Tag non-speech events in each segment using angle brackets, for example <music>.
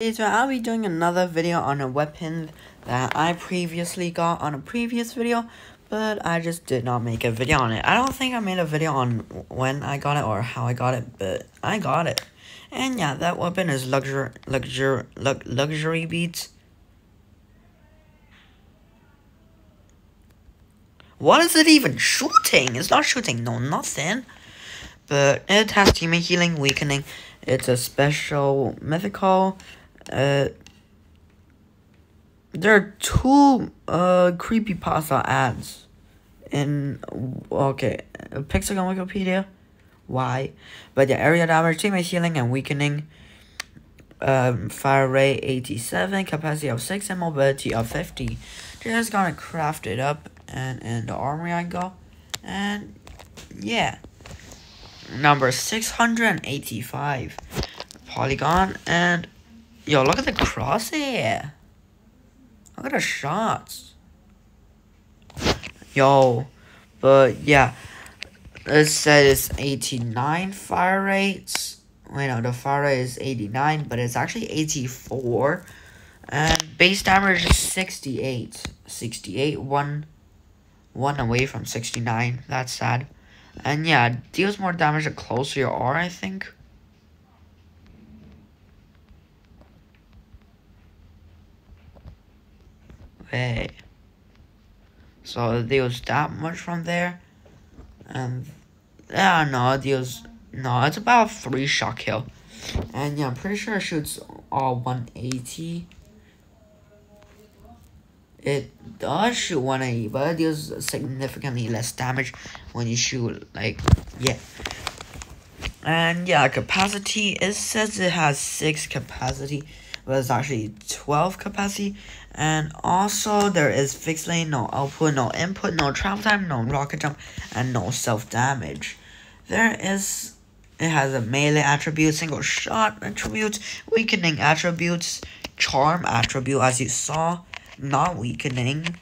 So I'll be doing another video on a weapon that I previously got on a previous video, but I just did not make a video on it. I don't think I made a video on when I got it or how I got it, but I got it. And yeah, that weapon is luxury, luxury, luxury beats. What is it even shooting? It's not shooting, no, nothing. But it has teammate healing, weakening. It's a special mythical. Uh, there are two uh creepy pasta ads in okay Pixel Wikipedia. Why? But the area damage, teammate healing and weakening. Um, fire rate 87, capacity of 6, and mobility of 50. Just gonna craft it up and in the armory I go. And yeah. Number 685. Polygon and yo, look at the crosshair. Look at the shots. Yo, but yeah, it says 89 fire rates. Wait, no, the fire rate is 89, but it's actually 84. And base damage is 68. 68, one, one away from 69. That's sad. And yeah, deals more damage the closer you are, I think. Wait. So deals that much from there. And yeah, no, deals no, it's about three shot kill. And yeah, I'm pretty sure it shoots all 180. It does shoot 180, but it deals significantly less damage when you shoot, like, yeah. And yeah, capacity, it says it has 6 capacity, but it's actually 12 capacity. And also, there is fixed lane, no output, no input, no travel time, no rocket jump, and no self-damage. There is, it has a melee attribute, single shot attributes, weakening attributes, charm attribute, as you saw, not weakening.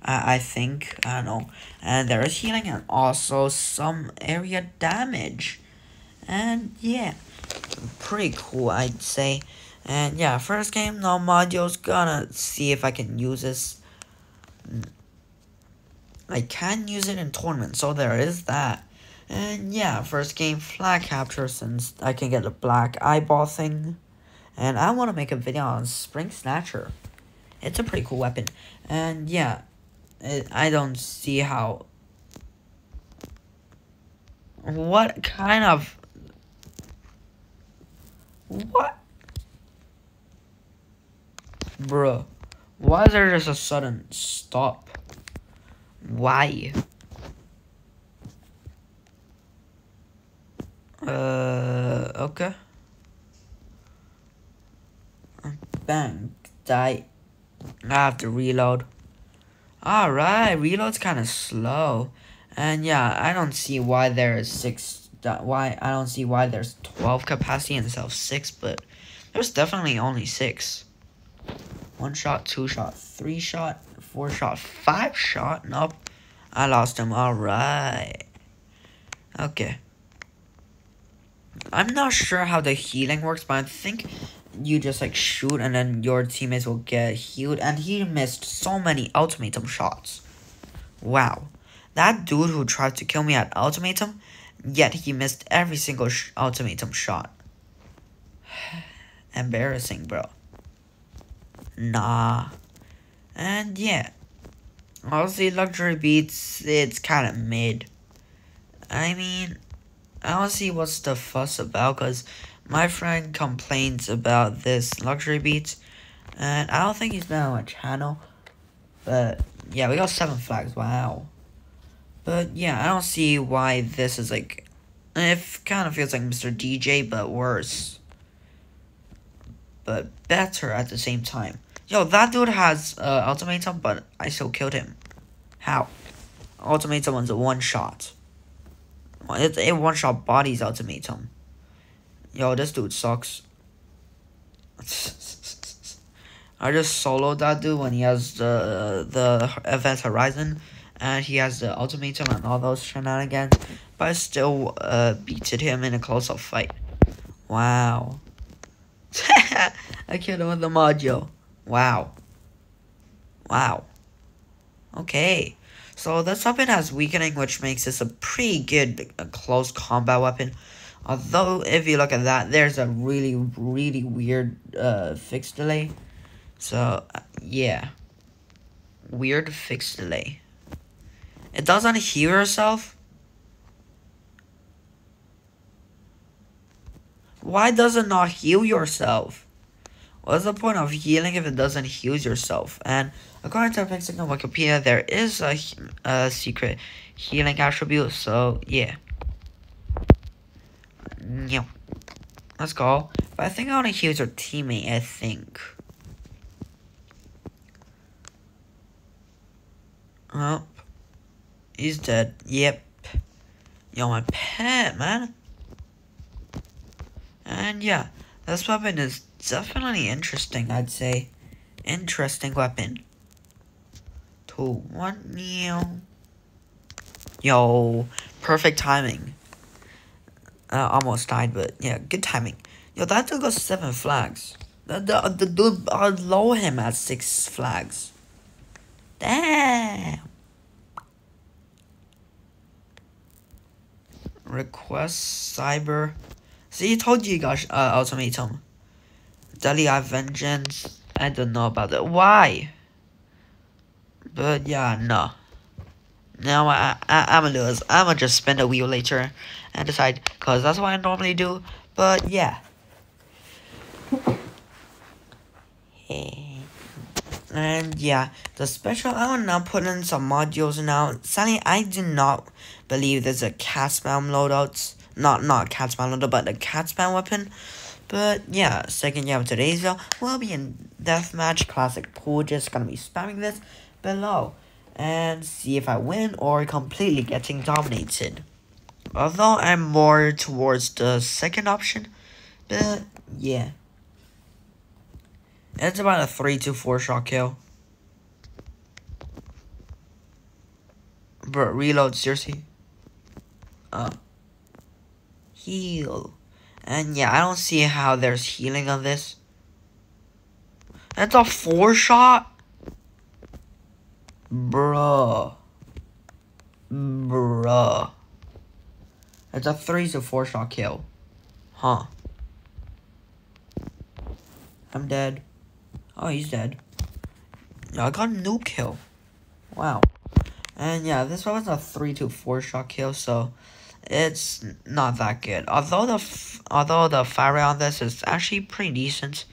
I, I think, I don't know. And there is healing and also some area damage. And yeah, pretty cool, I'd say. And yeah, first game, no modules, gonna see if I can use this. Mm. I can use it in tournament, so there is that. And yeah, first game, flag capture, since I can get the black eyeball thing. And I want to make a video on Spring Snatcher. It's a pretty cool weapon. And yeah, it, I don't see how... What kind of... What? Bruh. Why is there just a sudden stop? Why? Uh, okay. Bang. Die. I have to reload. Alright, reload's kind of slow. And yeah, I don't see why there is 6... Why I don't see why there's 12 capacity instead of 6, but there's definitely only 6. One shot, two shot, three shot, four shot, five shot. Nope. I lost him. Alright. Okay. I'm not sure how the healing works, but I think you just like shoot and then your teammates will get healed. And he missed so many ultimatum shots. Wow. That dude who tried to kill me at ultimatum, yet he missed every single sh ultimatum shot. <sighs> Embarrassing, bro. Nah. And yeah. Honestly, luxury beats, it's kind of mid. I mean, I don't see what's the fuss about, because my friend complains about this luxury beats, and I don't think he's been on my channel, but yeah, we got seven flags, wow. But yeah, I don't see why this is like, it kind of feels like Mr. DJ, but worse. But better at the same time. Yo, that dude has uh, ultimatum, but I still killed him. How? Ultimatum was a one shot. It's a one shot bodies ultimatum. Yo, this dude sucks. <laughs> I just soloed that dude when he has the the event horizon, and he has the ultimatum and all those shenanigans, but I still uh beated him in a close up fight. Wow. <laughs> I killed him with the module. Wow. Wow. Okay. So this weapon has weakening, which makes this a pretty good close combat weapon. Although, if you look at that, there's a really, really weird uh, fix delay. So, uh, yeah. Weird fix delay. It doesn't heal yourself. Why does it not heal yourself? What's the point of healing if it doesn't heal yourself? And according to Pixel Wikipedia, there is a, a secret healing attribute, so yeah. Yeah. Let's go. But I think I want to heal your teammate, I think. Oh. He's dead. Yep. Yo, my pet, man. And yeah, this weapon is definitely interesting, I'd say. Interesting weapon. Two, one, yo. Yo, perfect timing. Almost died, but yeah, good timing. Yo, that took us seven flags. The, the, the dude below him at six flags. Damn. Request cyber. See, told you guys uh, ultimatum. Deadly Eye Vengeance. I don't know about that. Why? But yeah, no. Now I, I I'm gonna lose. I'm gonna just spin the wheel later and decide, cause that's what I normally do. But yeah. And yeah, the special, I will now put in some modules now. Sadly, I do not believe there's a cast spam loadouts. Not, not cat spam loadout, but the cat spam weapon. But yeah, second year of today's video will be in Deathmatch Classic Pool. Just gonna be spamming this below. And see if I win or completely getting dominated. Although I'm more towards the second option. But yeah. It's about a 3 to 4 shot kill. Bro, reload, seriously. Uh, heal. And yeah, I don't see how there's healing on this. That's a 4 shot? Bruh. Bruh. It's a 3 to 4 shot kill. Huh. I'm dead. Oh, he's dead. I got a new kill. Wow. And yeah, this one was a 3 to 4 shot kill, so it's not that good. Although the although the fire on this is actually pretty decent,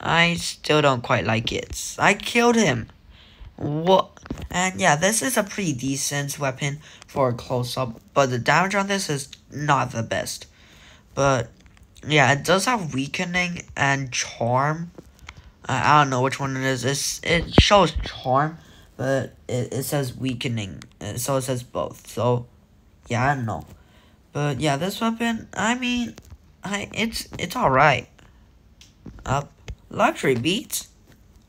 I still don't quite like it. I killed him. What? And yeah, this is a pretty decent weapon for a close-up, but the damage on this is not the best. But yeah, it does have weakening and charm, I, don't know which one it is. It's, it shows charm, but it, it says weakening. Uh, so it says both. So, yeah, I don't know. But yeah, this weapon, I mean, I it's it's alright. Up. Luxury beats.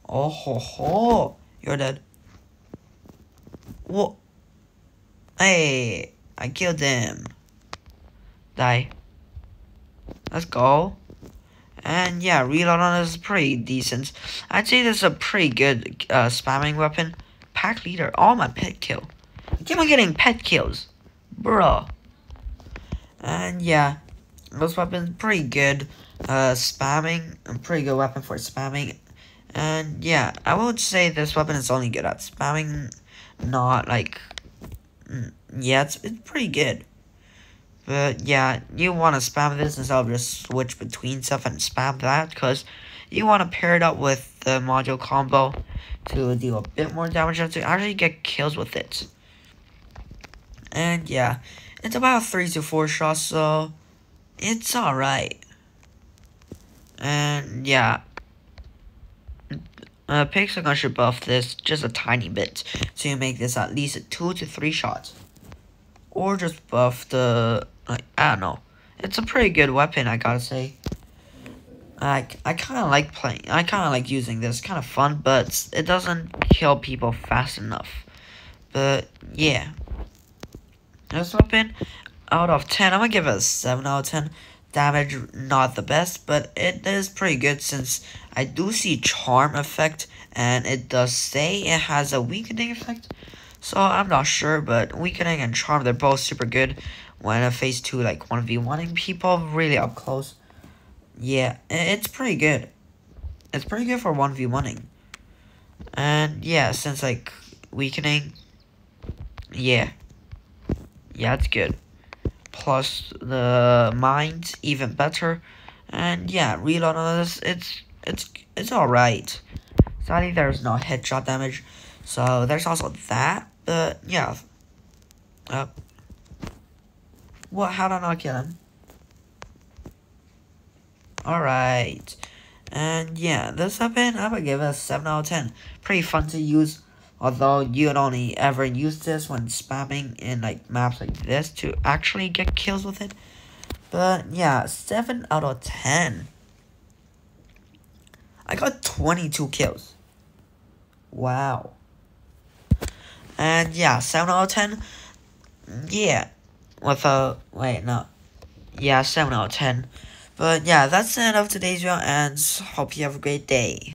Oh ho ho. You're dead. What? Hey, I killed him. Die. Let's go. And yeah, reload on this is pretty decent. I'd say this is a pretty good uh, spamming weapon. Pack leader, all my pet kill. I keep on getting pet kills. Bruh. And yeah, this weapon's pretty good. Uh, spamming, a pretty good weapon for spamming. And yeah, I would say this weapon is only good at spamming, not like, mm, yeah, it's, it's pretty good. But yeah, you want to spam this instead of just switch between stuff and spam that because you want to pair it up with the module combo to deal a bit more damage and to actually get kills with it. And yeah, it's about 3 to 4 shots, so it's alright. And yeah, uh, Pixel should buff this just a tiny bit to make this at least 2 to 3 shots. Or just buff the, like, I don't know. It's a pretty good weapon, I gotta say. I, I kind of like playing, I kind of like using this, kind of fun, but it doesn't kill people fast enough. But, yeah. This weapon, out of 10, I'm gonna give it a 7 out of 10. damage not the best, but it is pretty good since I do see charm effect and it does say it has a weakening effect. So I'm not sure, but weakening and charm they're both super good when a phase two like one v oneing people really up close. Yeah, it's pretty good. It's pretty good for one v oneing. And yeah, since like weakening, yeah, yeah, it's good plus the mines even better. And yeah, reload on this, it's it's it's alright. Sadly, there's no headshot damage, so there's also that. But yeah, uh, what? How did I not kill him? Alright. And yeah, this weapon, I'm gonna give it a 7 out of 10. Pretty fun to use. Although you'd only ever use this when spamming in like maps like this to actually get kills with it. But yeah, 7 out of 10. I got 22 kills. Wow. And yeah, 7 out of 10. Yeah. With a, wait, no. Yeah, 7 out of 10. But yeah, that's the end of today's video and hope you have a great day.